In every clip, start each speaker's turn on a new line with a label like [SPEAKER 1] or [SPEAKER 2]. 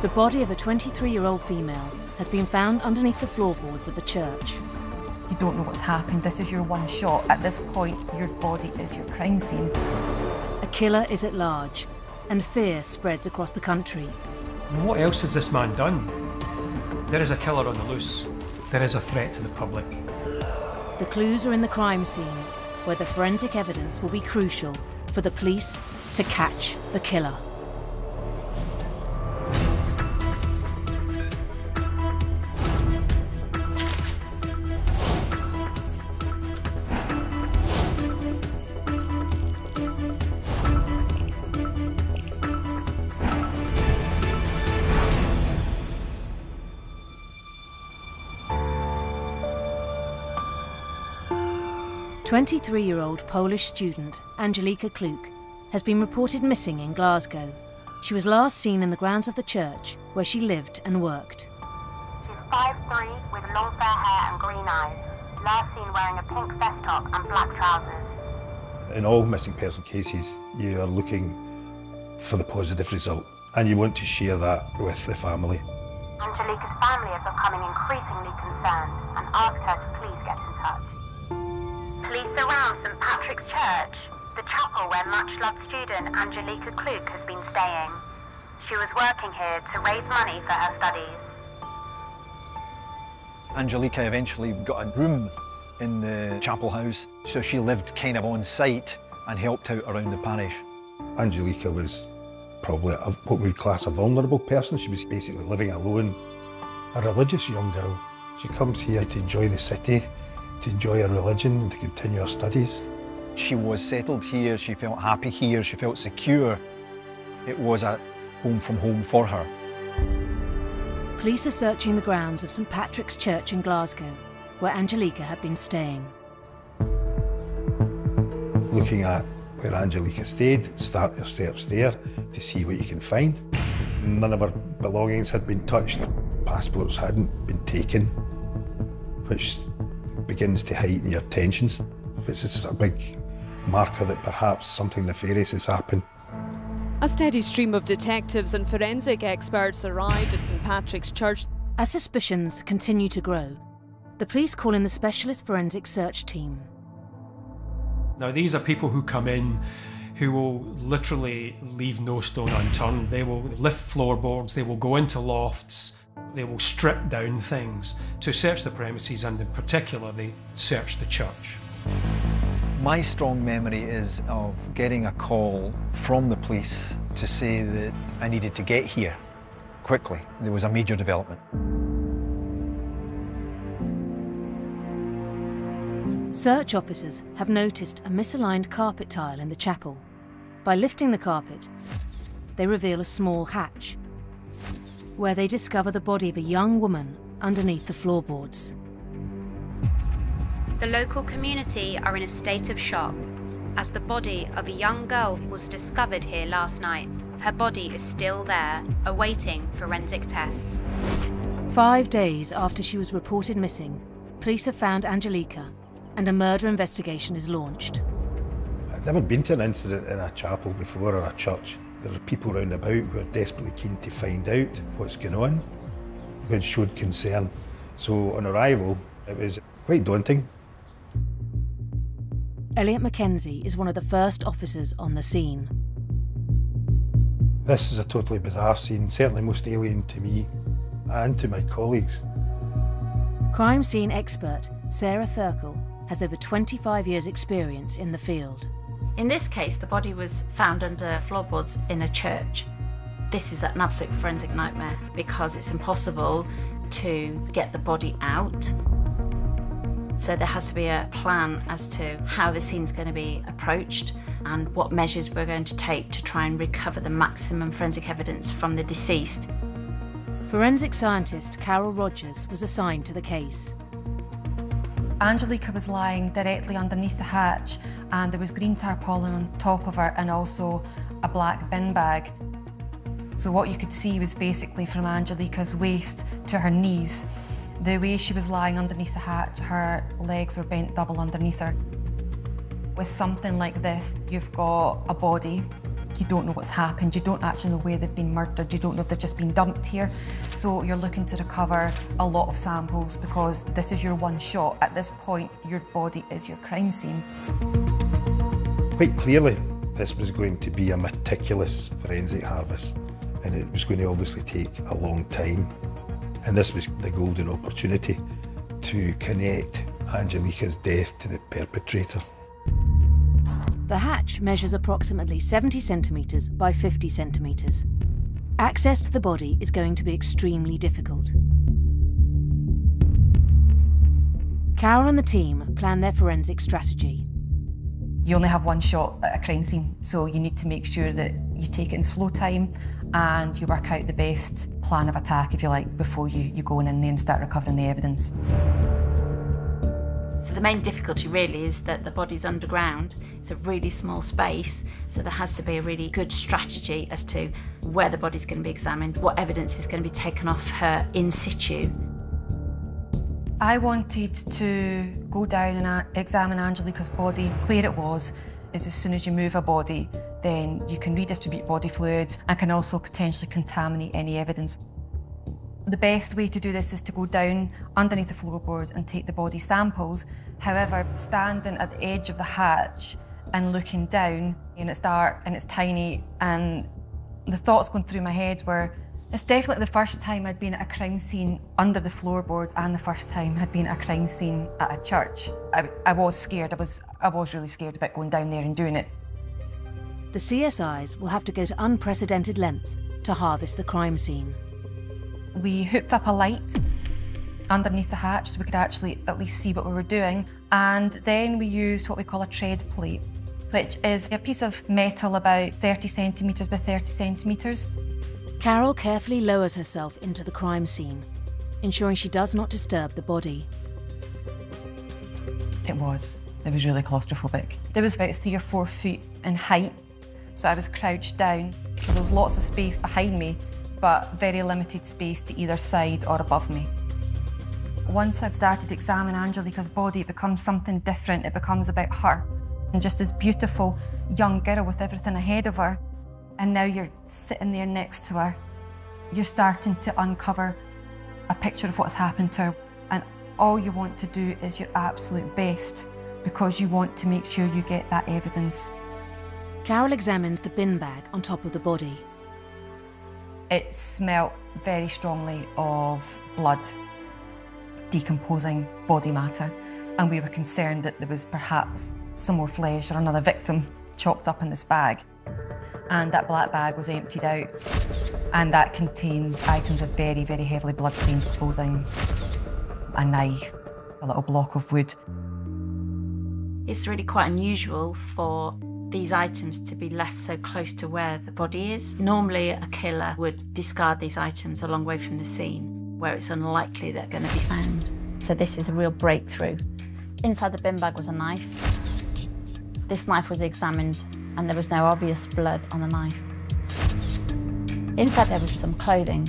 [SPEAKER 1] The body of a 23-year-old female has been found underneath the floorboards of a church.
[SPEAKER 2] You don't know what's happened. This is your one shot. At this point, your body is your crime scene.
[SPEAKER 1] A killer is at large, and fear spreads across the country.
[SPEAKER 3] What else has this man done? There is a killer on the loose. There is a threat to the public.
[SPEAKER 1] The clues are in the crime scene, where the forensic evidence will be crucial for the police to catch the killer. 23-year-old Polish student Angelika Kluk has been reported missing in Glasgow. She was last seen in the grounds of the church where she lived and worked.
[SPEAKER 4] She's 5'3 with long fair hair and green eyes. Last seen wearing a pink vest top and black trousers.
[SPEAKER 5] In all missing person cases, you are looking for the positive result and you want to share that with the family.
[SPEAKER 4] Angelika's family are becoming increasingly concerned and ask her to Police surround St Patrick's Church, the chapel where much-loved student Angelika Kluk has been staying. She was working here to raise money for her studies.
[SPEAKER 6] Angelika eventually got a room in the chapel house, so she lived kind of on site and helped out around the parish.
[SPEAKER 5] Angelika was probably a, what we'd class a vulnerable person. She was basically living alone, a religious young girl. She comes here to enjoy the city, to enjoy her religion and to continue her studies.
[SPEAKER 6] She was settled here, she felt happy here, she felt secure. It was a home from home for her.
[SPEAKER 1] Police are searching the grounds of St Patrick's Church in Glasgow, where Angelika had been staying.
[SPEAKER 5] Looking at where Angelika stayed, start your search there to see what you can find. None of her belongings had been touched, passports hadn't been taken, which begins to heighten your tensions. It's just a big marker that perhaps something nefarious has happened.
[SPEAKER 7] A steady stream of detectives and forensic experts arrived at St Patrick's Church.
[SPEAKER 1] As suspicions continue to grow, the police call in the specialist forensic search team.
[SPEAKER 3] Now, these are people who come in who will literally leave no stone unturned. They will lift floorboards, they will go into lofts, they will strip down things to search the premises and in particular they search the church.
[SPEAKER 6] My strong memory is of getting a call from the police to say that I needed to get here quickly. There was a major development.
[SPEAKER 1] Search officers have noticed a misaligned carpet tile in the chapel. By lifting the carpet, they reveal a small hatch where they discover the body of a young woman underneath the floorboards.
[SPEAKER 8] The local community are in a state of shock as the body of a young girl was discovered here last night. Her body is still there, awaiting forensic tests.
[SPEAKER 1] Five days after she was reported missing, police have found Angelika and a murder investigation is launched.
[SPEAKER 5] I'd never been to an incident in a chapel before or a church. There are people round about who are desperately keen to find out what's going on, which showed concern. So on arrival, it was quite daunting.
[SPEAKER 1] Elliot Mackenzie is one of the first officers on the scene.
[SPEAKER 5] This is a totally bizarre scene, certainly most alien to me and to my colleagues.
[SPEAKER 1] Crime scene expert Sarah Thurkel has over 25 years' experience in the field.
[SPEAKER 9] In this case, the body was found under floorboards in a church. This is an absolute forensic nightmare because it's impossible to get the body out. So there has to be a plan as to how the scene's going to be approached and what measures we're going to take to try and recover the maximum forensic evidence from the deceased.
[SPEAKER 1] Forensic scientist Carol Rogers was assigned to the case.
[SPEAKER 2] Angelika was lying directly underneath the hatch and there was green tarpaulin on top of her and also a black bin bag. So what you could see was basically from Angelika's waist to her knees. The way she was lying underneath the hatch, her legs were bent double underneath her. With something like this, you've got a body You don't know what's happened, you don't actually know where they've been murdered, you don't know if they've just been dumped here. So you're looking to recover a lot of samples because this is your one shot. At this point, your body is your crime scene.
[SPEAKER 5] Quite clearly, this was going to be a meticulous forensic harvest and it was going to obviously take a long time. And this was the golden opportunity to connect Angelika's death to the perpetrator.
[SPEAKER 1] The hatch measures approximately 70 centimetres by 50 centimetres. Access to the body is going to be extremely difficult. Carol and the team plan their forensic strategy.
[SPEAKER 2] You only have one shot at a crime scene, so you need to make sure that you take it in slow time and you work out the best plan of attack, if you like, before you, you go in there and start recovering the evidence.
[SPEAKER 9] So the main difficulty really is that the body's underground. It's a really small space, so there has to be a really good strategy as to where the body's going to be examined, what evidence is going to be taken off her in situ.
[SPEAKER 2] I wanted to go down and uh, examine Angelika's body. Where it was is as soon as you move a body, then you can redistribute body fluid and can also potentially contaminate any evidence. The best way to do this is to go down underneath the floorboard and take the body samples. However, standing at the edge of the hatch and looking down, and it's dark and it's tiny, and the thoughts going through my head were, it's definitely the first time I'd been at a crime scene under the floorboard and the first time I'd been at a crime scene at a church. I, I was scared, I was, I was really scared about going down there and doing it.
[SPEAKER 1] The CSIs will have to go to unprecedented lengths to harvest the crime scene.
[SPEAKER 2] We hooked up a light underneath the hatch so we could actually at least see what we were doing. And then we used what we call a tread plate, which is a piece of metal about 30 centimetres by 30 centimetres.
[SPEAKER 1] Carol carefully lowers herself into the crime scene, ensuring she does not disturb the body.
[SPEAKER 2] It was. It was really claustrophobic. There was about three or four feet in height, so I was crouched down. So there was lots of space behind me but very limited space to either side or above me. Once I'd started to examine Angelika's body, it becomes something different. It becomes about her. And just this beautiful young girl with everything ahead of her. And now you're sitting there next to her. You're starting to uncover a picture of what's happened to her. And all you want to do is your absolute best because you want to make sure you get that evidence.
[SPEAKER 1] Carol examines the bin bag on top of the body.
[SPEAKER 2] It smelt very strongly of blood, decomposing body matter, and we were concerned that there was perhaps some more flesh or another victim chopped up in this bag. And that black bag was emptied out, and that contained items of very, very heavily blood-stained clothing, a knife, a little block of wood.
[SPEAKER 9] It's really quite unusual for these items to be left so close to where the body is. Normally, a killer would discard these items a long way from the scene where it's unlikely they're going to be found. So, this is a real breakthrough. Inside the bin bag was a knife. This knife was examined and there was no obvious blood on the knife. Inside there was some clothing,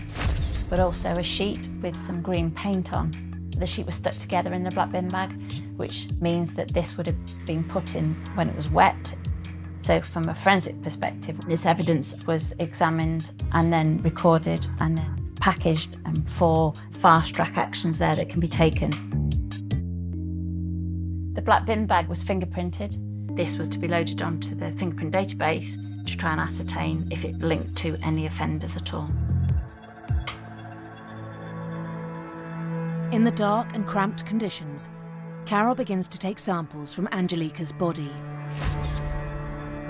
[SPEAKER 9] but also a sheet with some green paint on. The sheet was stuck together in the black bin bag, which means that this would have been put in when it was wet. So, from a forensic perspective, this evidence was examined and then recorded and then packaged and for fast track actions there that can be taken. The black bin bag was fingerprinted. This was to be loaded onto the fingerprint database to try and ascertain if it linked to any offenders at all.
[SPEAKER 1] In the dark and cramped conditions, Carol begins to take samples from Angelika's body.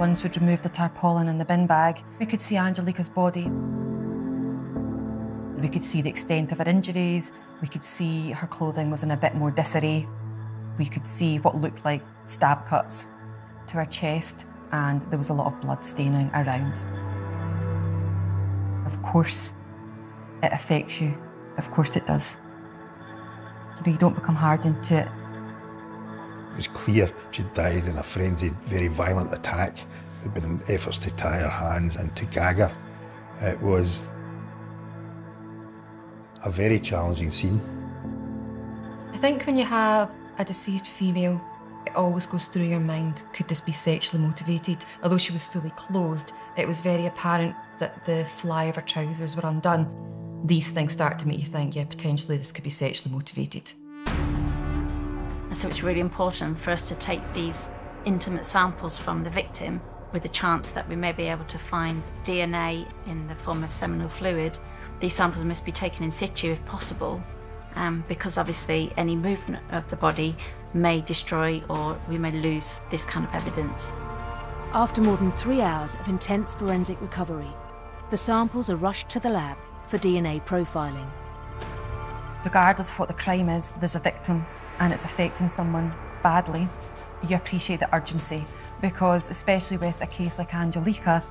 [SPEAKER 2] Once we'd removed the tarpaulin and the bin bag, we could see Angelika's body. We could see the extent of her injuries. We could see her clothing was in a bit more disarray. We could see what looked like stab cuts to her chest, and there was a lot of blood staining around. Of course, it affects you. Of course, it does. You know, you don't become hardened to it
[SPEAKER 5] it was clear she'd died in a frenzied, very violent attack. There'd been efforts to tie her hands and to gag her. It was a very challenging scene.
[SPEAKER 2] I think when you have a deceased female, It always goes through your mind could this be sexually motivated? Although she was fully clothed, it was very apparent that the fly of her trousers were undone. These things start to make you think, yeah, potentially this could be sexually motivated.
[SPEAKER 9] So it's really important for us to take these intimate samples from the victim with the chance that we may be able to find DNA in the form of seminal fluid. These samples must be taken in situ if possible, um, because obviously any movement of the body may destroy or we may lose this kind of evidence.
[SPEAKER 1] After more than three hours of intense forensic recovery, the samples are rushed to the lab for DNA profiling.
[SPEAKER 2] Regardless of what the crime is, there's a victim and it's affecting someone badly. You appreciate the urgency because, especially with a case like Angelika,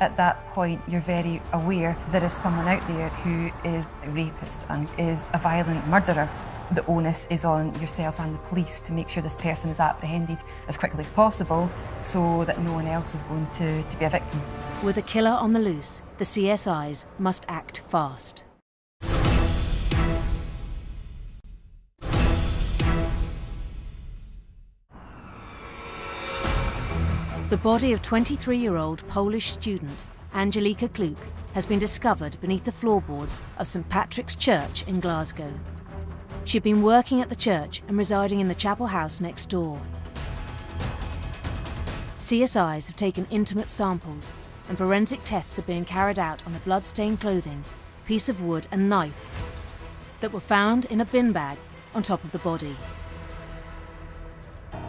[SPEAKER 2] at that point you're very aware there is someone out there who is a rapist and is a violent murderer. The onus is on yourselves and the police to make sure this person is apprehended as quickly as possible so that no one else is going to, to be a victim.
[SPEAKER 1] With a killer on the loose, the CSIs must act fast. The body of 23-year-old Polish student Angelika Kluk has been discovered beneath the floorboards of St Patrick's Church in Glasgow. She'd been working at the church and residing in the chapel house next door. CSIs have taken intimate samples and forensic tests are being carried out on the blood-stained clothing, piece of wood and knife that were found in a bin bag on top of the body.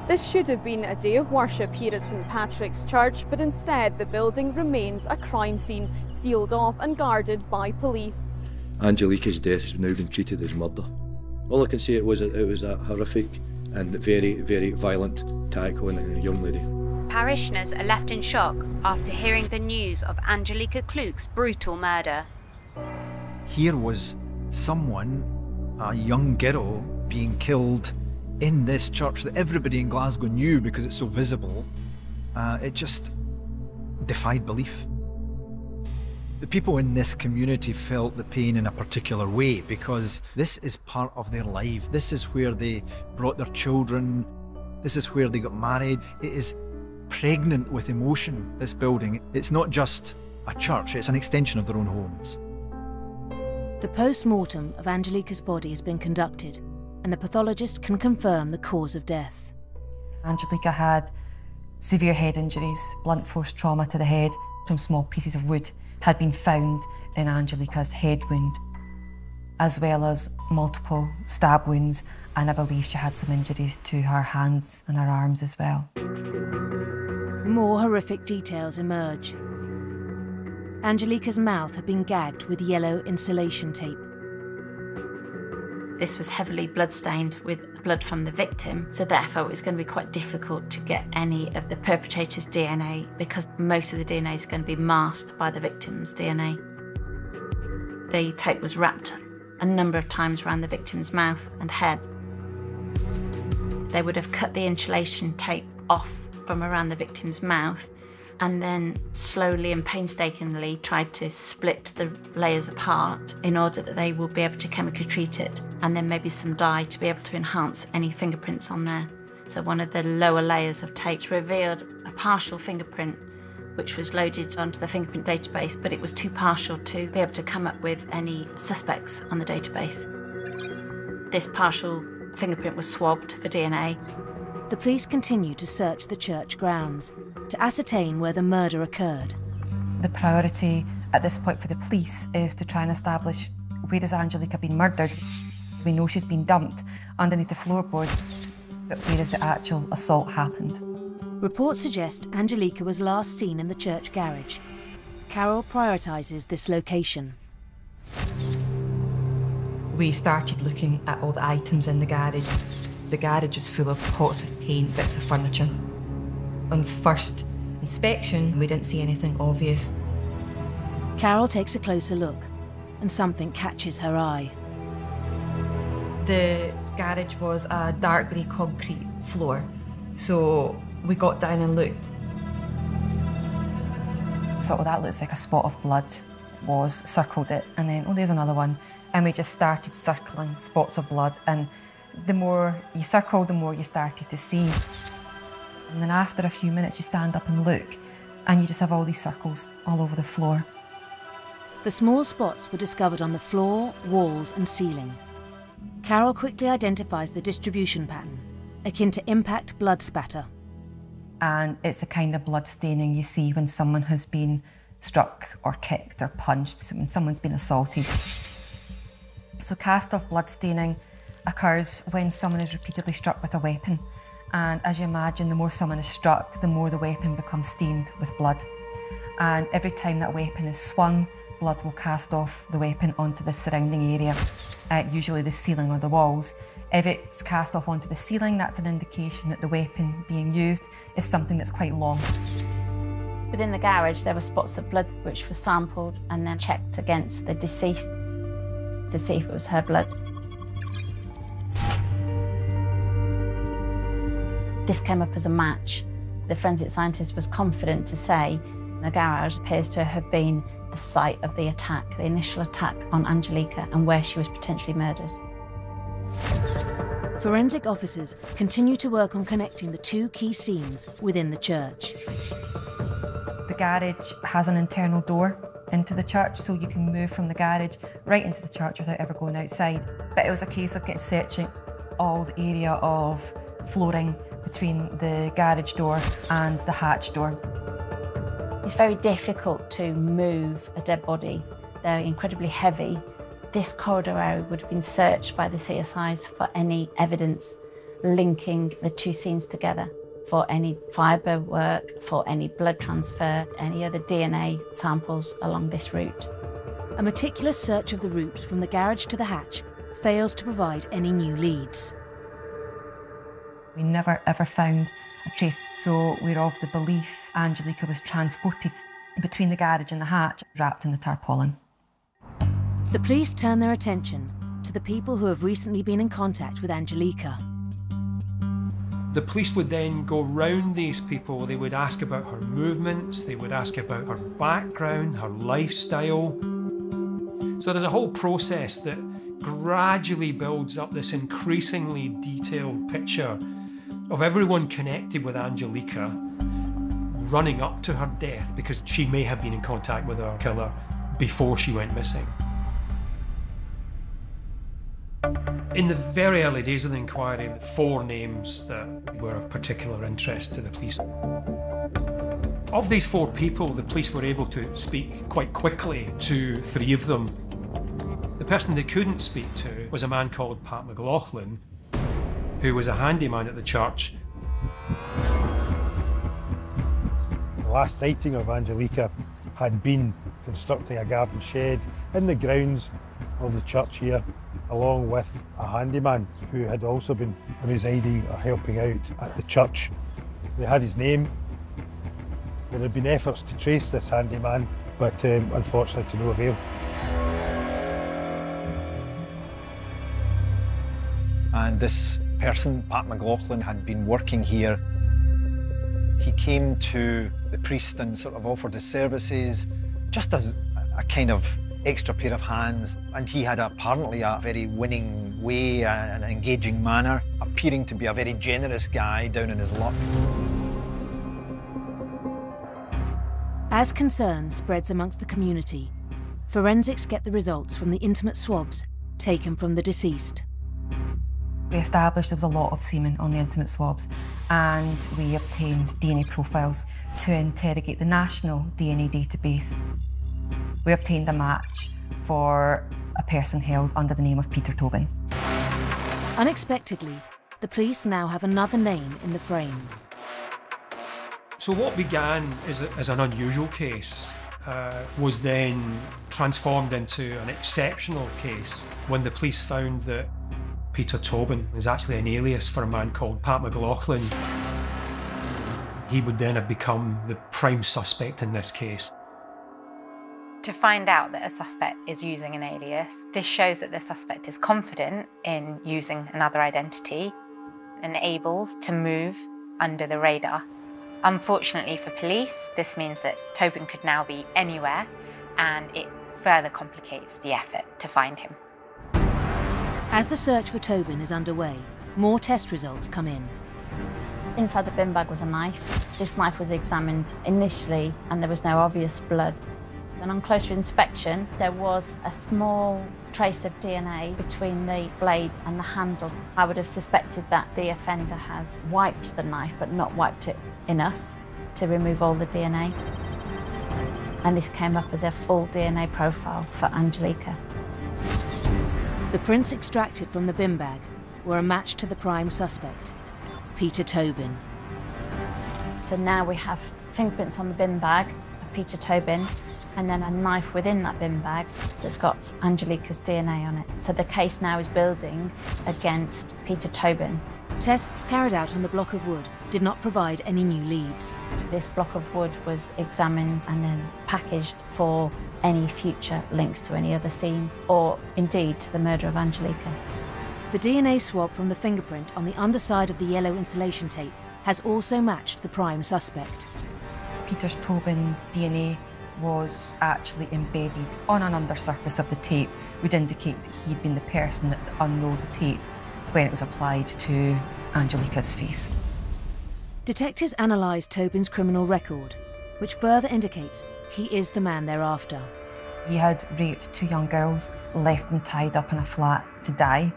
[SPEAKER 7] This should have been a day of worship here at St Patrick's Church, but instead the building remains a crime scene, sealed off and guarded by police.
[SPEAKER 10] Angelika's death has now been treated as murder. All I can say it was it was a horrific and very, very violent attack on a young lady.
[SPEAKER 8] Parishioners are left in shock after hearing the news of Angelika Kluk's brutal murder.
[SPEAKER 6] Here was someone, a young girl, being killed in this church that everybody in Glasgow knew because it's so visible, uh, it just defied belief. The people in this community felt the pain in a particular way because this is part of their life. This is where they brought their children. This is where they got married. It is pregnant with emotion, this building. It's not just a church, it's an extension of their own homes.
[SPEAKER 1] The post mortem of Angelika's body has been conducted and the pathologist can confirm the cause of death.
[SPEAKER 2] Angelika had severe head injuries, blunt force trauma to the head from small pieces of wood had been found in Angelika's head wound, as well as multiple stab wounds, and I believe she had some injuries to her hands and her arms as well.
[SPEAKER 1] More horrific details emerge. Angelika's mouth had been gagged with yellow insulation tape.
[SPEAKER 9] This was heavily bloodstained with blood from the victim, so therefore it was going to be quite difficult to get any of the perpetrator's DNA because most of the DNA is going to be masked by the victim's DNA. The tape was wrapped a number of times around the victim's mouth and head. They would have cut the insulation tape off from around the victim's mouth and then slowly and painstakingly tried to split the layers apart in order that they will be able to chemically treat it and then maybe some dye to be able to enhance any fingerprints on there. So one of the lower layers of tape revealed a partial fingerprint which was loaded onto the fingerprint database, but it was too partial to be able to come up with any suspects on the database. This partial fingerprint was swabbed for DNA.
[SPEAKER 1] The police continued to search the church grounds to ascertain where the murder occurred.
[SPEAKER 2] The priority at this point for the police is to try and establish where has Angelika been murdered. We know she's been dumped underneath the floorboard, but where has the actual assault happened?
[SPEAKER 1] Reports suggest Angelika was last seen in the church garage. Carol prioritises this location.
[SPEAKER 2] We started looking at all the items in the garage. The garage was full of pots of paint, bits of furniture. On first inspection, we didn't see anything obvious.
[SPEAKER 1] Carol takes a closer look, and something catches her eye.
[SPEAKER 2] The garage was a dark grey concrete floor, so we got down and looked. Thought, well, that looks like a spot of blood. It was, circled it, and then, oh, there's another one. And we just started circling spots of blood, and the more you circle, the more you started to see. And then after a few minutes, you stand up and look, and you just have all these circles all over the floor.
[SPEAKER 1] The small spots were discovered on the floor, walls, and ceiling. Carol quickly identifies the distribution pattern, akin to impact blood spatter.
[SPEAKER 2] And it's a kind of blood staining you see when someone has been struck or kicked or punched, when someone's been assaulted. So cast off blood staining occurs when someone is repeatedly struck with a weapon. And as you imagine, the more someone is struck, the more the weapon becomes stained with blood. And every time that weapon is swung, blood will cast off the weapon onto the surrounding area, uh, usually the ceiling or the walls. If it's cast off onto the ceiling, that's an indication that the weapon being used is something that's quite long.
[SPEAKER 9] Within the garage, there were spots of blood which were sampled and then checked against the deceased to see if it was her blood. This came up as a match. The forensic scientist was confident to say the garage appears to have been the site of the attack, the initial attack on Angelika and where she was potentially murdered.
[SPEAKER 1] Forensic officers continue to work on connecting the two key scenes within the church.
[SPEAKER 2] The garage has an internal door into the church, so you can move from the garage right into the church without ever going outside. But it was a case of getting searching all the area of flooring between the garage door and the hatch door.
[SPEAKER 9] It's very difficult to move a dead body. They're incredibly heavy. This corridor area would have been searched by the CSIs for any evidence linking the two scenes together, for any fibre work, for any blood transfer, any other DNA samples along this route.
[SPEAKER 1] A meticulous search of the route from the garage to the hatch fails to provide any new leads.
[SPEAKER 2] We never ever found a trace, so we're of the belief Angelika was transported between the garage and the hatch, wrapped in the tarpaulin.
[SPEAKER 1] The police turn their attention to the people who have recently been in contact with Angelika.
[SPEAKER 3] The police would then go round these people, they would ask about her movements, they would ask about her background, her lifestyle. So there's a whole process that gradually builds up this increasingly detailed picture of everyone connected with Angelika running up to her death because she may have been in contact with her killer before she went missing. In the very early days of the inquiry, four names that were of particular interest to the police. Of these four people, the police were able to speak quite quickly to three of them. The person they couldn't speak to was a man called Pat McLaughlin, who was a handyman at the church.
[SPEAKER 5] The last sighting of Angelika had been constructing a garden shed in the grounds of the church here, along with a handyman who had also been residing or helping out at the church. They had his name. There had been efforts to trace this handyman, but um, unfortunately to no avail.
[SPEAKER 6] And this person, Pat McLaughlin, had been working here. He came to the priest and sort of offered his services just as a kind of extra pair of hands. And he had apparently a very winning way and an engaging manner, appearing to be a very generous guy down in his luck.
[SPEAKER 1] As concern spreads amongst the community, forensics get the results from the intimate swabs taken from the deceased.
[SPEAKER 2] We established there was a lot of semen on the intimate swabs and we obtained DNA profiles to interrogate the national DNA database. We obtained a match for a person held under the name of Peter Tobin.
[SPEAKER 1] Unexpectedly, the police now have another name in the frame.
[SPEAKER 3] So, what began as, a, as an unusual case uh, was then transformed into an exceptional case when the police found that Peter Tobin is actually an alias for a man called Pat McLaughlin. He would then have become the prime suspect in this case.
[SPEAKER 8] To find out that a suspect is using an alias, this shows that the suspect is confident in using another identity and able to move under the radar. Unfortunately for police, this means that Tobin could now be anywhere and it further complicates the effort to find him.
[SPEAKER 1] As the search for Tobin is underway, more test results come in.
[SPEAKER 9] Inside the bin bag was a knife. This knife was examined initially and there was no obvious blood. And on closer inspection, there was a small trace of DNA between the blade and the handle. I would have suspected that the offender has wiped the knife but not wiped it enough to remove all the DNA. And this came up as a full DNA profile for Angelika.
[SPEAKER 1] The prints extracted from the bin bag were a match to the prime suspect, Peter Tobin.
[SPEAKER 9] So now we have fingerprints on the bin bag of Peter Tobin and then a knife within that bin bag that's got Angelika's DNA on it. So the case now is building against Peter Tobin.
[SPEAKER 1] Tests carried out on the block of wood did not provide any new leads.
[SPEAKER 9] This block of wood was examined and then packaged for any future links to any other scenes or indeed to the murder of Angelika.
[SPEAKER 1] The DNA swab from the fingerprint on the underside of the yellow insulation tape has also matched the prime suspect.
[SPEAKER 2] Peter Tobin's DNA was actually embedded on an undersurface of the tape would indicate that he'd been the person that unrolled the tape when it was applied to Angelika's face.
[SPEAKER 1] Detectives analysed Tobin's criminal record, which further indicates he is the man they're after.
[SPEAKER 2] He had raped two young girls, left them tied up in a flat to die,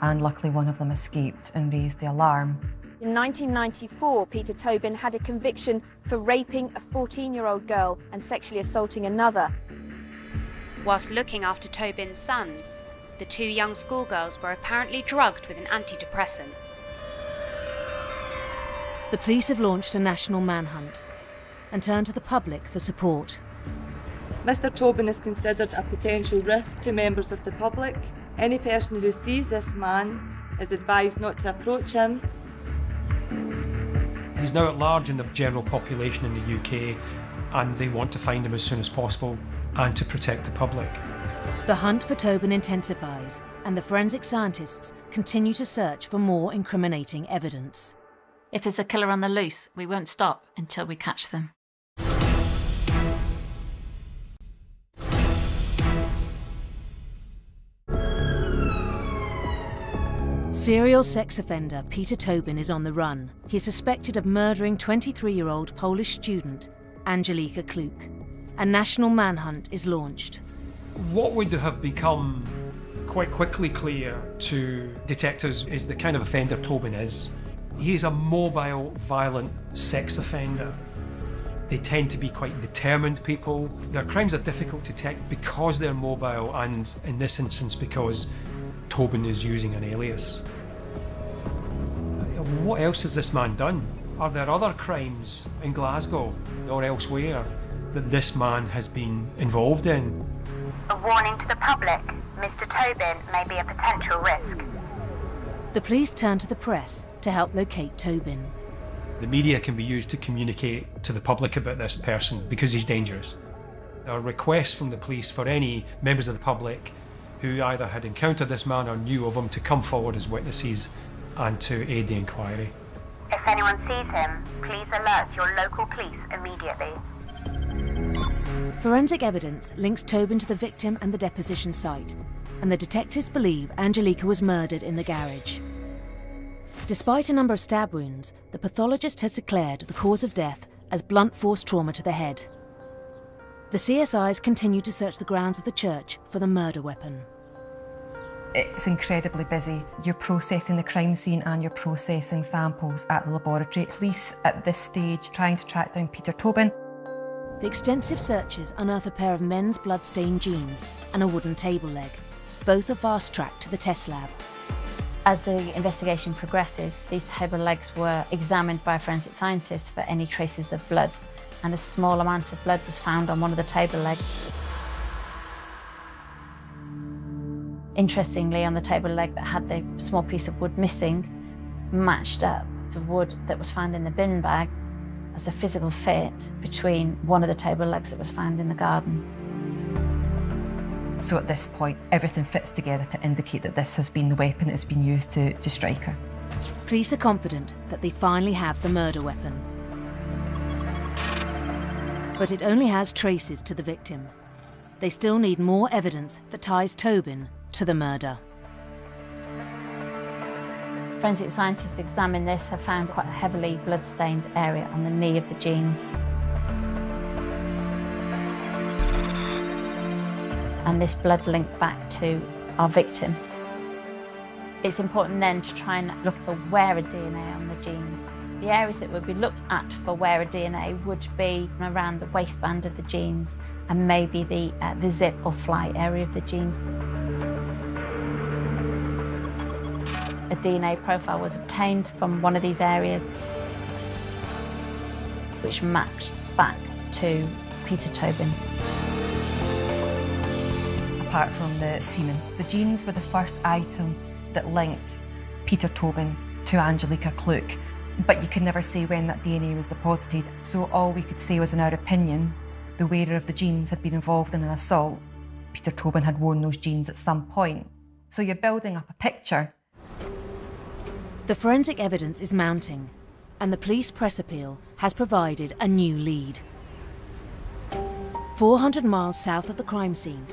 [SPEAKER 2] and luckily one of them escaped and raised the alarm.
[SPEAKER 7] In 1994, Peter Tobin had a conviction for raping a 14 year old girl and sexually assaulting another.
[SPEAKER 11] Whilst looking after Tobin's son, the two young schoolgirls were apparently drugged with an antidepressant.
[SPEAKER 1] The police have launched a national manhunt and turned to the public for support.
[SPEAKER 12] Mr Tobin is considered a potential risk to members of the public. Any person who sees this man is advised not to approach him.
[SPEAKER 3] He's now at large in the general population in the UK and they want to find him as soon as possible and to protect the public.
[SPEAKER 1] The hunt for Tobin intensifies and the forensic scientists continue to search for more incriminating evidence.
[SPEAKER 9] If there's a killer on the loose, we won't stop until we catch them.
[SPEAKER 1] Serial sex offender Peter Tobin is on the run. He's suspected of murdering 23 year old Polish student Angelika Kluk. A national manhunt is launched.
[SPEAKER 3] What would have become quite quickly clear to detectives is the kind of offender Tobin is. He is a mobile, violent sex offender. They tend to be quite determined people. Their crimes are difficult to detect because they're mobile, and in this instance, because Tobin is using an alias. Uh, what else has this man done? Are there other crimes in Glasgow or elsewhere that this man has been involved in?
[SPEAKER 4] A warning to the public Mr. Tobin may be a potential risk.
[SPEAKER 1] The police turn to the press to help locate Tobin.
[SPEAKER 3] The media can be used to communicate to the public about this person because he's dangerous. A request from the police for any members of the public who either had encountered this man or knew of him to come forward as witnesses and to aid the inquiry.
[SPEAKER 4] If anyone sees him, please alert your local police immediately.
[SPEAKER 1] Forensic evidence links Tobin to the victim and the deposition site, and the detectives believe Angelika was murdered in the garage. Despite a number of stab wounds, the pathologist has declared the cause of death as blunt force trauma to the head. The CSIs continue to search the grounds of the church for the murder weapon.
[SPEAKER 2] It's incredibly busy. You're processing the crime scene and you're processing samples at the laboratory. Police at this stage trying to track down Peter Tobin.
[SPEAKER 1] The extensive searches unearth a pair of men's blood-stained jeans and a wooden table leg. Both are fast-tracked to the test lab.
[SPEAKER 9] As the investigation progresses, these table legs were examined by a forensic scientist for any traces of blood, and a small amount of blood was found on one of the table legs. Interestingly, on the table leg that had the small piece of wood missing, matched up to wood that was found in the bin bag as a physical fit between one of the table legs that was found in the garden.
[SPEAKER 2] So at this point, everything fits together to indicate that this has been the weapon that's been used to, to strike her.
[SPEAKER 1] Police are confident that they finally have the murder weapon. But it only has traces to the victim. They still need more evidence that ties Tobin to the murder.
[SPEAKER 9] Forensic scientists examined this have found quite a heavily blood-stained area on the knee of the jeans. And this blood linked back to our victim. It's important then to try and look for wearer DNA on the jeans. The areas that would be looked at for wearer DNA would be around the waistband of the jeans and maybe the, uh, the zip or fly area of the jeans. A DNA profile was obtained from one of these areas which matched back to Peter Tobin.
[SPEAKER 2] Apart from the semen, the jeans were the first item that linked Peter Tobin to Angelika Kluk, but you could never say when that DNA was deposited. So all we could say was, in our opinion, the wearer of the jeans had been involved in an assault. Peter Tobin had worn those jeans at some point. So you're building up a picture.
[SPEAKER 1] The forensic evidence is mounting, and the police press appeal has provided a new lead. 400 miles south of the crime scene,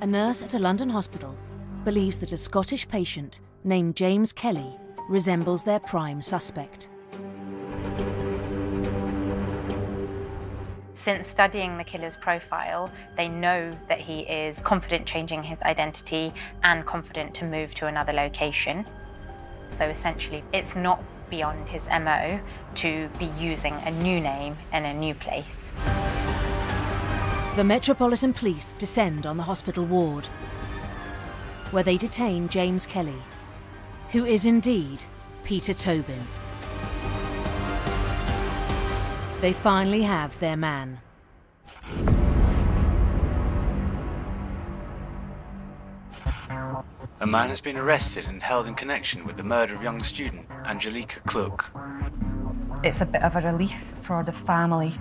[SPEAKER 1] a nurse at a London hospital believes that a Scottish patient named James Kelly resembles their prime suspect.
[SPEAKER 8] Since studying the killer's profile, they know that he is confident changing his identity and confident to move to another location. So essentially, it's not beyond his MO to be using a new name in a new place.
[SPEAKER 1] The Metropolitan Police descend on the hospital ward where they detain James Kelly, who is indeed Peter Tobin. They finally have their man.
[SPEAKER 13] A man has been arrested and held in connection with the murder of young student Angelika Kluk.
[SPEAKER 2] It's a bit of a relief for the family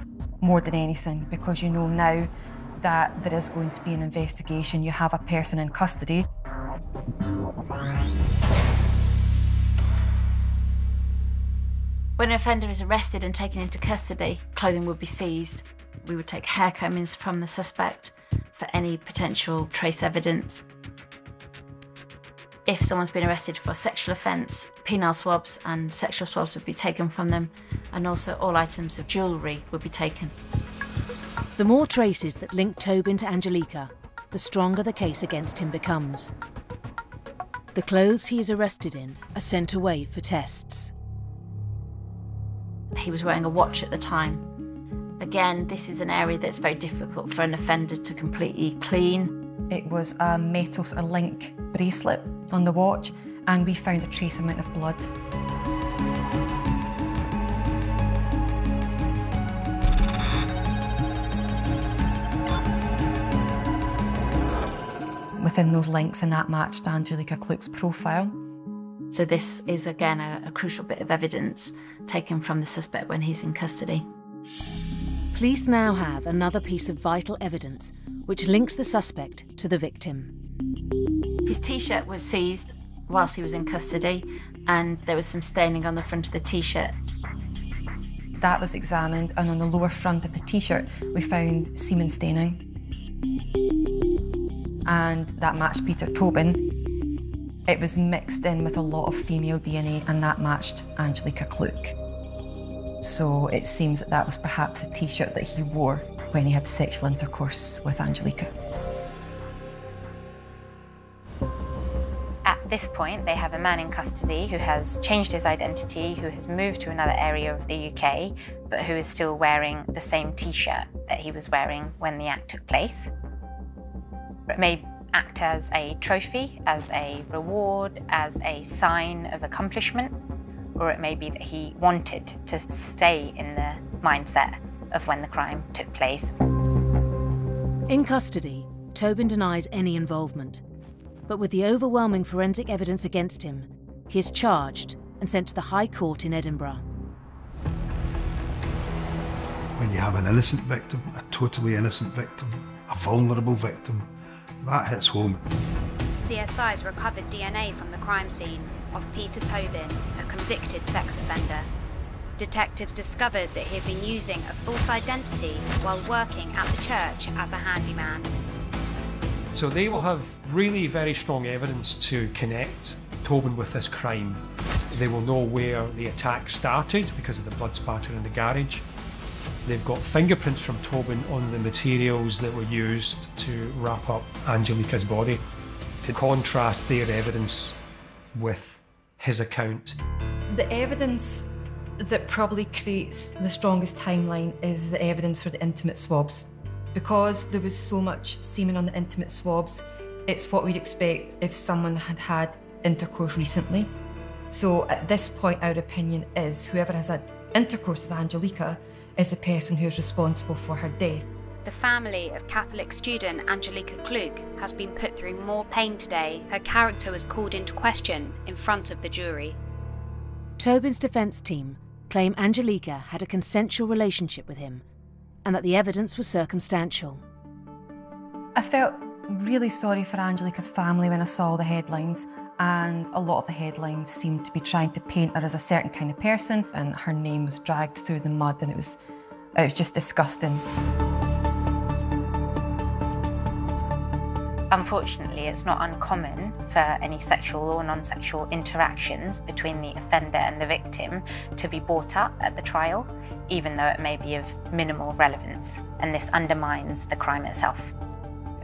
[SPEAKER 2] more than anything because you know now that there is going to be an investigation, you have a person in custody.
[SPEAKER 9] When an offender is arrested and taken into custody, clothing would be seized. We would take hair combings from the suspect for any potential trace evidence. If someone's been arrested for a sexual offence, penile swabs and sexual swabs would be taken from them, and also all items of jewellery would be taken.
[SPEAKER 1] The more traces that link Tobin to Angelika, the stronger the case against him becomes. The clothes he is arrested in are sent away for tests.
[SPEAKER 9] He was wearing a watch at the time. Again, this is an area that's very difficult for an offender to completely clean.
[SPEAKER 2] It was a metal sort of link bracelet on the watch, and we found a trace amount of blood. Within those links, and that matched Angelika Kluk's profile.
[SPEAKER 9] So this is again a, a crucial bit of evidence taken from the suspect when he's in custody.
[SPEAKER 1] Police now have another piece of vital evidence which links the suspect to the victim.
[SPEAKER 9] His t-shirt was seized whilst he was in custody and there was some staining on the front of the t-shirt.
[SPEAKER 2] That was examined and on the lower front of the t-shirt we found semen staining. And that matched Peter Tobin. It was mixed in with a lot of female DNA and that matched Angelika Kluk. So it seems that that was perhaps a t-shirt that he wore when he had sexual intercourse with Angelika.
[SPEAKER 8] At this point, they have a man in custody who has changed his identity, who has moved to another area of the UK, but who is still wearing the same t-shirt that he was wearing when the act took place. It may act as a trophy, as a reward, as a sign of accomplishment, or it may be that he wanted to stay in the mindset of when the crime took place.
[SPEAKER 1] In custody, Tobin denies any involvement, but with the overwhelming forensic evidence against him, he is charged and sent to the High Court in Edinburgh.
[SPEAKER 5] When you have an innocent victim, a totally innocent victim, a vulnerable victim, that hits home.
[SPEAKER 11] CSI's recovered DNA from the crime scene of Peter Tobin, a convicted sex offender. Detectives discovered that he had been using a false identity while working at the church as a handyman.
[SPEAKER 3] So they will have really very strong evidence to connect Tobin with this crime. They will know where the attack started because of the blood spatter in the garage. They've got fingerprints from Tobin on the materials that were used to wrap up Angelika's body to contrast their evidence with his account.
[SPEAKER 2] The evidence that probably creates the strongest timeline is the evidence for the intimate swabs. Because there was so much semen on the intimate swabs, it's what we'd expect if someone had had intercourse recently. So at this point, our opinion is whoever has had intercourse with Angelika is the person who's responsible for her death.
[SPEAKER 11] The family of Catholic student Angelika Kluk has been put through more pain today. Her character was called into question in front of the jury.
[SPEAKER 1] Tobin's defence team claim Angelika had a consensual relationship with him and that the evidence was circumstantial.
[SPEAKER 2] I felt really sorry for Angelika's family when I saw the headlines, and a lot of the headlines seemed to be trying to paint her as a certain kind of person, and her name was dragged through the mud, and it was, it was just disgusting.
[SPEAKER 8] Unfortunately, it's not uncommon for any sexual or non sexual interactions between the offender and the victim to be brought up at the trial, even though it may be of minimal relevance, and this undermines the crime itself.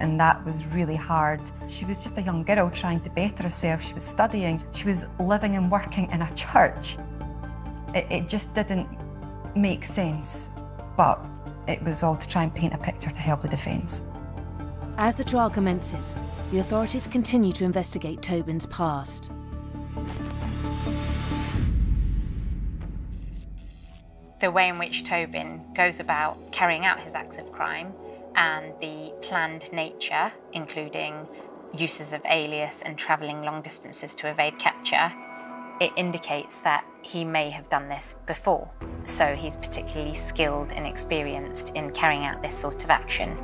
[SPEAKER 2] And that was really hard. She was just a young girl trying to better herself. She was studying, she was living and working in a church. It, it just didn't make sense, but it was all to try and paint a picture to help the defence.
[SPEAKER 1] As the trial commences, the authorities continue to investigate Tobin's past.
[SPEAKER 8] The way in which Tobin goes about carrying out his acts of crime and the planned nature, including uses of alias and travelling long distances to evade capture, it indicates that he may have done this before. So he's particularly skilled and experienced in carrying out this sort of action.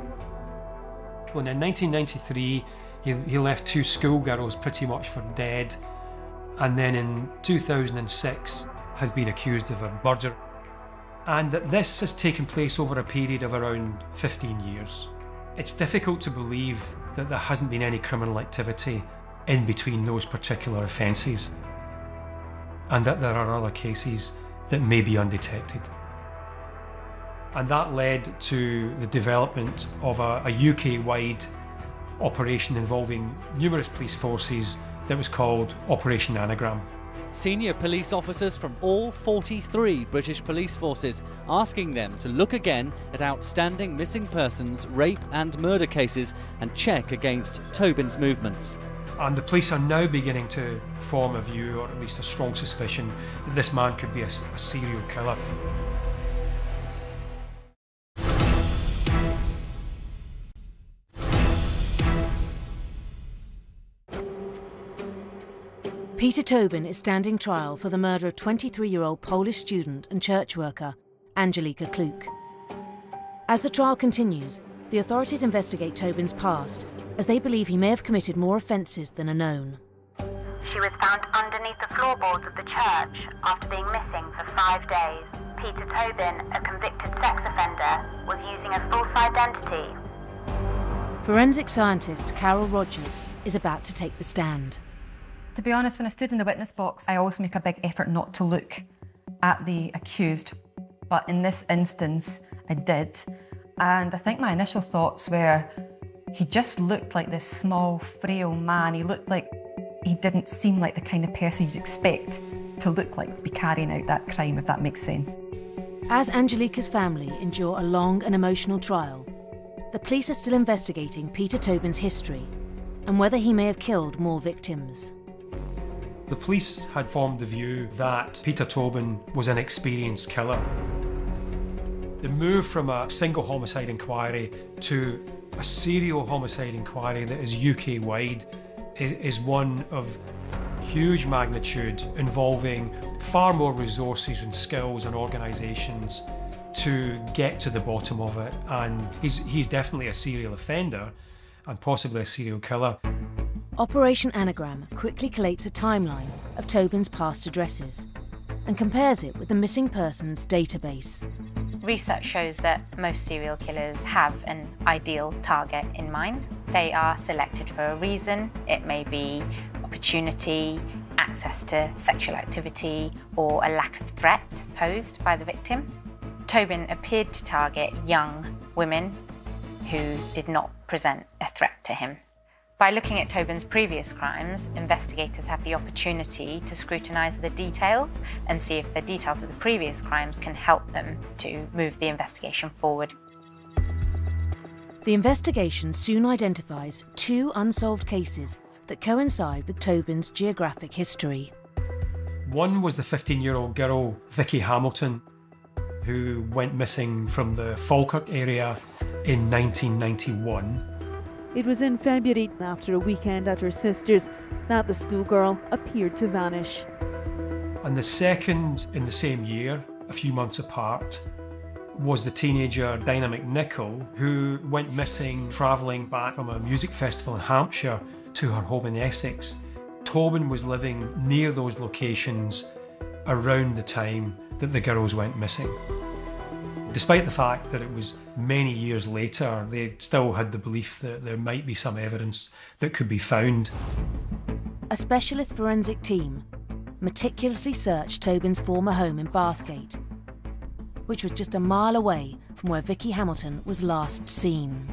[SPEAKER 3] Well, in 1993, he, he left two schoolgirls pretty much for dead, and then in 2006 has been accused of a murder. And that this has taken place over a period of around 15 years. It's difficult to believe that there hasn't been any criminal activity in between those particular offences, and that there are other cases that may be undetected. And that led to the development of a, a UK wide operation involving numerous police forces that was called Operation Anagram.
[SPEAKER 14] Senior police officers from all 43 British police forces asking them to look again at outstanding missing persons, rape, and murder cases and check against Tobin's movements.
[SPEAKER 3] And the police are now beginning to form a view, or at least a strong suspicion, that this man could be a, a serial killer.
[SPEAKER 1] Peter Tobin is standing trial for the murder of 23-year-old Polish student and church worker Angelika Kluk. As the trial continues, the authorities investigate Tobin's past, as they believe he may have committed more offences than are known.
[SPEAKER 4] She was found underneath the floorboards of the church after being missing for five days. Peter Tobin, a convicted sex offender, was using a false identity.
[SPEAKER 1] Forensic scientist Carol Rogers is about to take the stand.
[SPEAKER 2] To be honest, when I stood in the witness box, I always make a big effort not to look at the accused. But in this instance, I did. And I think my initial thoughts were he just looked like this small, frail man. He looked like he didn't seem like the kind of person you'd expect to look like to be carrying out that crime, if that makes sense.
[SPEAKER 1] As Angelika's family endure a long and emotional trial, the police are still investigating Peter Tobin's history and whether he may have killed more victims.
[SPEAKER 3] The police had formed the view that Peter Tobin was an experienced killer. The move from a single homicide inquiry to a serial homicide inquiry that is UK wide is one of huge magnitude involving far more resources and skills and organisations to get to the bottom of it. And he's, he's definitely a serial offender and possibly a serial killer.
[SPEAKER 1] Operation Anagram quickly collates a timeline of Tobin's past addresses and compares it with the missing persons database.
[SPEAKER 8] Research shows that most serial killers have an ideal target in mind. They are selected for a reason. It may be opportunity, access to sexual activity or a lack of threat posed by the victim. Tobin appeared to target young women who did not present a threat to him. By looking at Tobin's previous crimes, investigators have the opportunity to scrutinise the details and see if the details of the previous crimes can help them to move the investigation forward.
[SPEAKER 1] The investigation soon identifies two unsolved cases that coincide with Tobin's geographic history.
[SPEAKER 3] One was the 15 year old girl, Vicky Hamilton, who went missing from the Falkirk area in 1991.
[SPEAKER 15] It was in February, after a weekend at her sister's, that the schoolgirl appeared to vanish.
[SPEAKER 3] And the second in the same year, a few months apart, was the teenager Dinah McNicol, who went missing travelling back from a music festival in Hampshire to her home in Essex. Tobin was living near those locations around the time that the girls went missing. Despite the fact that it was many years later, they still had the belief that there might be some evidence that could be found.
[SPEAKER 1] A specialist forensic team meticulously searched Tobin's former home in Bathgate, which was just a mile away from where Vicky Hamilton was last seen.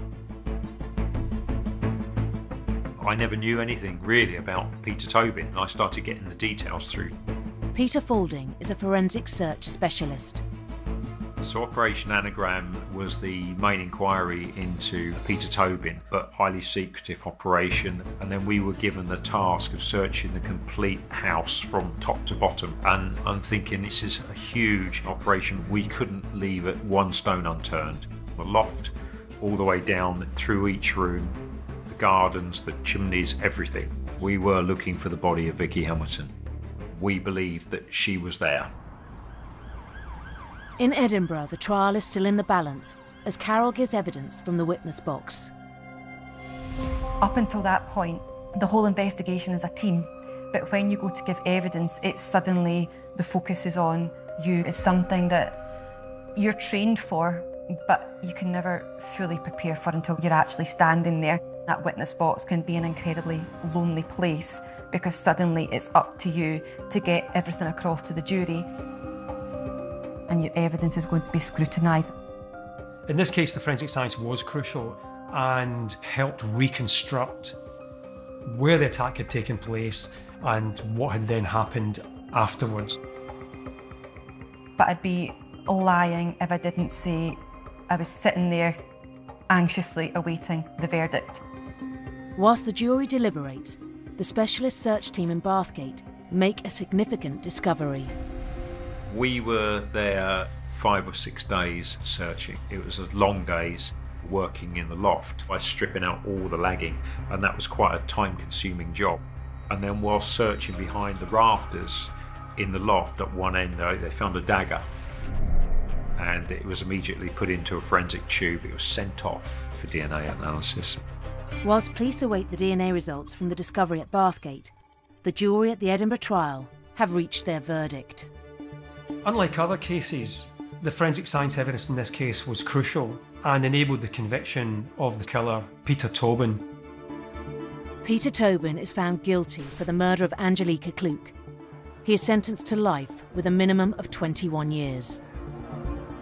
[SPEAKER 16] I never knew anything really about Peter Tobin. I started getting the details through.
[SPEAKER 1] Peter Faulding is a forensic search specialist.
[SPEAKER 16] So Operation Anagram was the main inquiry into Peter Tobin, but highly secretive operation. And then we were given the task of searching the complete house from top to bottom. And I'm thinking this is a huge operation. We couldn't leave it one stone unturned. The loft, all the way down through each room, the gardens, the chimneys, everything. We were looking for the body of Vicky Hamilton. We believed that she was there.
[SPEAKER 1] In Edinburgh, the trial is still in the balance as Carol gives evidence from the witness box.
[SPEAKER 2] Up until that point, the whole investigation is a team. But when you go to give evidence, it's suddenly the focus is on you. It's something that you're trained for, but you can never fully prepare for until you're actually standing there. That witness box can be an incredibly lonely place because suddenly it's up to you to get everything across to the jury and your evidence is going to be scrutinised.
[SPEAKER 3] In this case, the forensic science was crucial and helped reconstruct where the attack had taken place and what had then happened afterwards.
[SPEAKER 2] But I'd be lying if I didn't say I was sitting there anxiously awaiting the verdict.
[SPEAKER 1] Whilst the jury deliberates, the specialist search team in Bathgate make a significant discovery.
[SPEAKER 16] We were there five or six days searching. It was long days working in the loft by stripping out all the lagging, and that was quite a time consuming job. And then, while searching behind the rafters in the loft at one end, they found a dagger. And it was immediately put into a forensic tube. It was sent off for DNA analysis.
[SPEAKER 1] Whilst police await the DNA results from the discovery at Bathgate, the jury at the Edinburgh trial have reached their verdict.
[SPEAKER 3] Unlike other cases, the forensic science evidence in this case was crucial and enabled the conviction of the killer, Peter Tobin.
[SPEAKER 1] Peter Tobin is found guilty for the murder of Angelika Kluk. He is sentenced to life with a minimum of 21 years.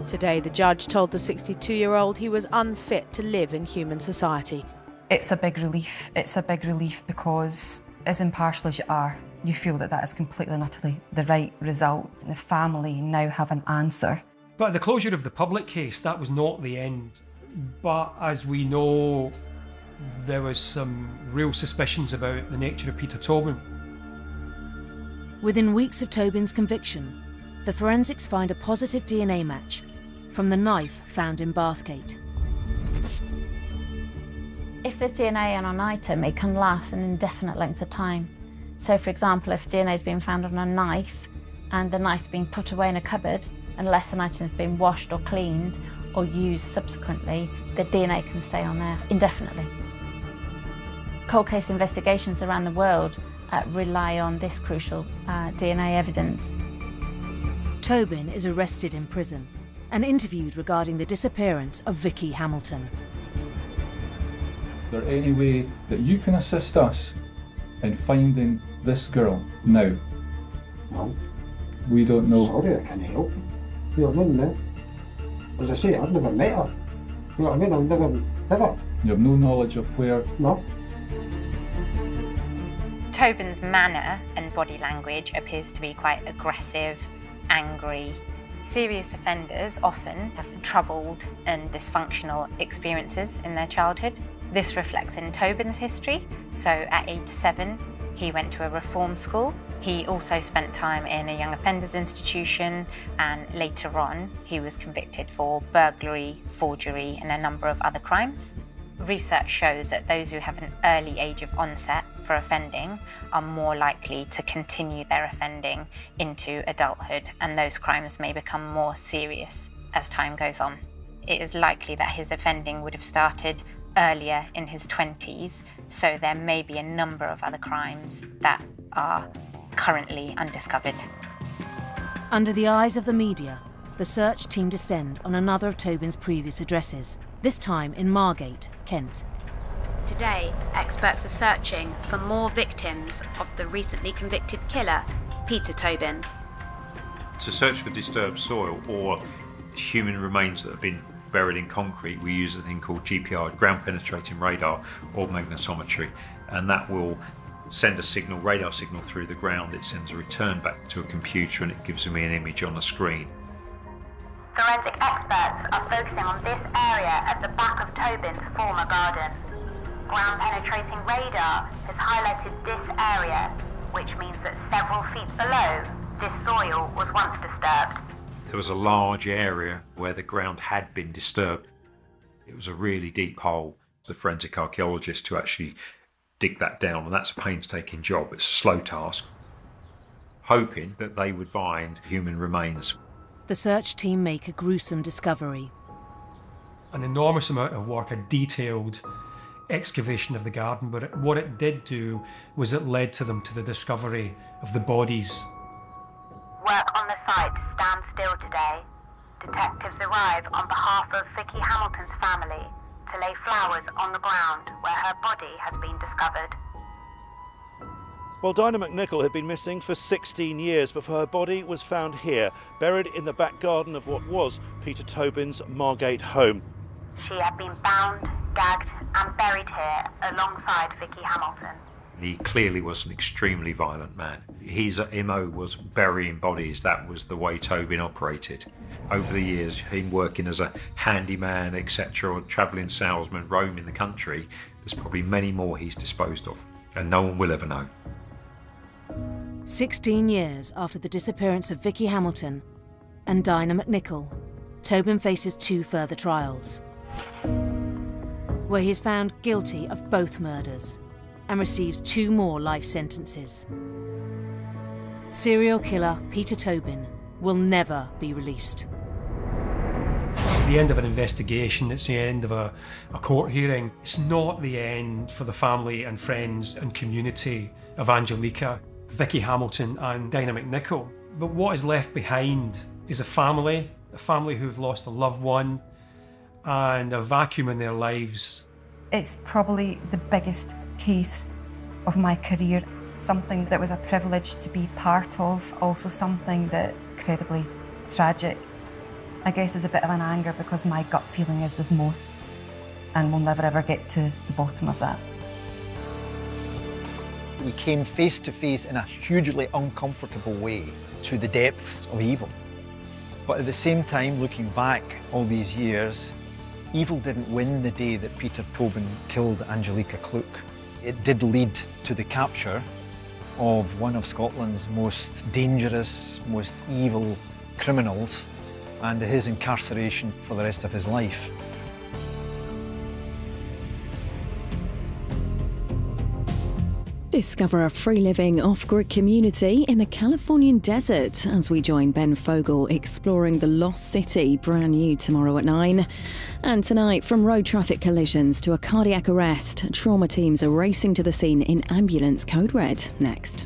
[SPEAKER 17] Today, the judge told the 62 year old he was unfit to live in human society.
[SPEAKER 2] It's a big relief. It's a big relief because, as impartial as you are, you feel that that is completely and utterly the right result. And The family now have an answer.
[SPEAKER 3] But at the closure of the public case, that was not the end. But as we know, there was some real suspicions about the nature of Peter Tobin.
[SPEAKER 1] Within weeks of Tobin's conviction, the forensics find a positive DNA match from the knife found in Bathgate.
[SPEAKER 9] If there's DNA on an item, it can last an indefinite length of time. So, for example, if DNA has been found on a knife and the knife's been put away in a cupboard, unless an item's been washed or cleaned or used subsequently, the DNA can stay on there indefinitely. Cold case investigations around the world uh, rely on this crucial uh, DNA evidence.
[SPEAKER 1] Tobin is arrested in prison and interviewed regarding the disappearance of Vicky Hamilton.
[SPEAKER 18] Is there any way that you can assist us in finding this girl now?
[SPEAKER 19] No.
[SPEAKER 18] We don't know.
[SPEAKER 19] Sorry, I can't help you. You know what I mean? As I say, I've never met her. You know what I mean? I've never, never.
[SPEAKER 18] You have no knowledge of where.
[SPEAKER 19] No.
[SPEAKER 8] Tobin's manner and body language appears to be quite aggressive, angry. Serious offenders often have troubled and dysfunctional experiences in their childhood. This reflects in Tobin's history. So at age seven, he went to a reform school. He also spent time in a young offenders institution and later on he was convicted for burglary, forgery and a number of other crimes. Research shows that those who have an early age of onset for offending are more likely to continue their offending into adulthood and those crimes may become more serious as time goes on. It is likely that his offending would have started earlier in his 20s, so there may be a number of other crimes that are currently undiscovered.
[SPEAKER 1] Under the eyes of the media, the search team descend on another of Tobin's previous addresses, this time in Margate, Kent.
[SPEAKER 11] Today, experts are searching for more victims of the recently convicted killer, Peter Tobin.
[SPEAKER 16] To search for disturbed soil or human remains that have been buried in concrete, we use a thing called GPR, ground penetrating radar or magnetometry, and that will send a signal, radar signal through the ground. It sends a return back to a computer and it gives me an image on the screen.
[SPEAKER 4] Forensic experts are focusing on this area at the back of Tobin's former garden. Ground penetrating radar has highlighted this area, which means that several feet below, this soil was once disturbed.
[SPEAKER 16] There was a large area where the ground had been disturbed. It was a really deep hole. The forensic archaeologist to actually dig that down, and that's a painstaking job. It's a slow task. Hoping that they would find human remains.
[SPEAKER 1] The search team make a gruesome discovery.
[SPEAKER 3] An enormous amount of work, a detailed excavation of the garden, but what it did do was it led to them to the discovery of the bodies.
[SPEAKER 4] Work on the site stands still today. Detectives arrive on behalf of Vicky Hamilton's family to lay flowers on the ground where her body has been discovered.
[SPEAKER 20] Well, Dinah McNicol had been missing for 16 years before her body was found here, buried in the back garden of what was Peter Tobin's Margate home.
[SPEAKER 4] She had been bound, gagged, and buried here alongside Vicky Hamilton.
[SPEAKER 16] He clearly was an extremely violent man. His MO was burying bodies. That was the way Tobin operated. Over the years, him working as a handyman, etc., or travelling salesman, roaming the country, there's probably many more he's disposed of, and no one will ever know.
[SPEAKER 1] 16 years after the disappearance of Vicky Hamilton and Dinah McNicol, Tobin faces two further trials, where he is found guilty of both murders and receives two more life sentences. Serial killer Peter Tobin will never be released.
[SPEAKER 3] It's the end of an investigation, it's the end of a, a court hearing. It's not the end for the family and friends and community of Angelika, Vicky Hamilton, and Dinah McNicol. But what is left behind is a family, a family who've lost a loved one, and a vacuum in their lives.
[SPEAKER 2] It's probably the biggest case of my career, something that was a privilege to be part of, also something that incredibly tragic. I guess there's a bit of an anger because my gut feeling is there's more, and we'll never ever get to the bottom of that.
[SPEAKER 6] We came face to face in a hugely uncomfortable way to the depths of evil. But at the same time, looking back all these years, evil didn't win the day that Peter Tobin killed Angelika Kluk. It did lead to the capture of one of Scotland's most dangerous, most evil criminals and his incarceration for the rest of his life.
[SPEAKER 2] Discover a free living off grid community in the Californian desert as we join Ben Fogle exploring the Lost City, brand new tomorrow at 9. And tonight, from road traffic collisions to a cardiac arrest, trauma teams are racing to the scene in ambulance code red. Next.